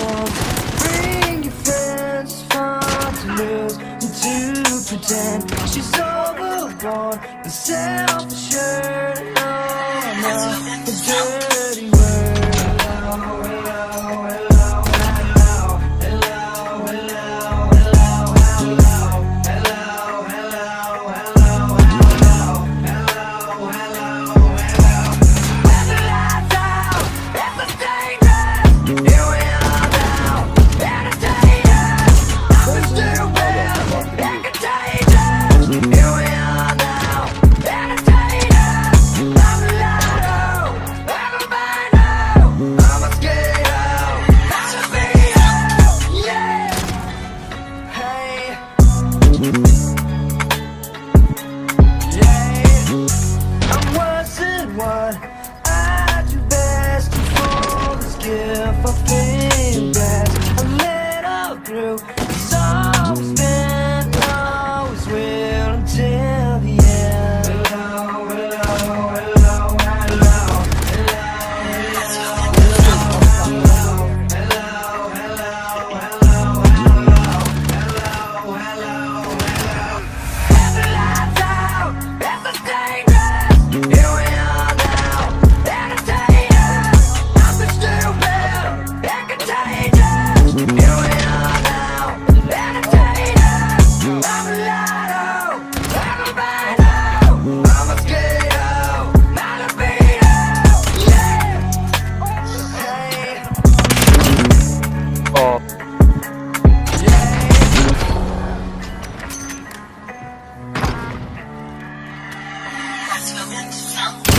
young Bring your friends, fun to lose And to pretend. She's overgone the self-assured, no, I'm not mm-hmm. Switzerland.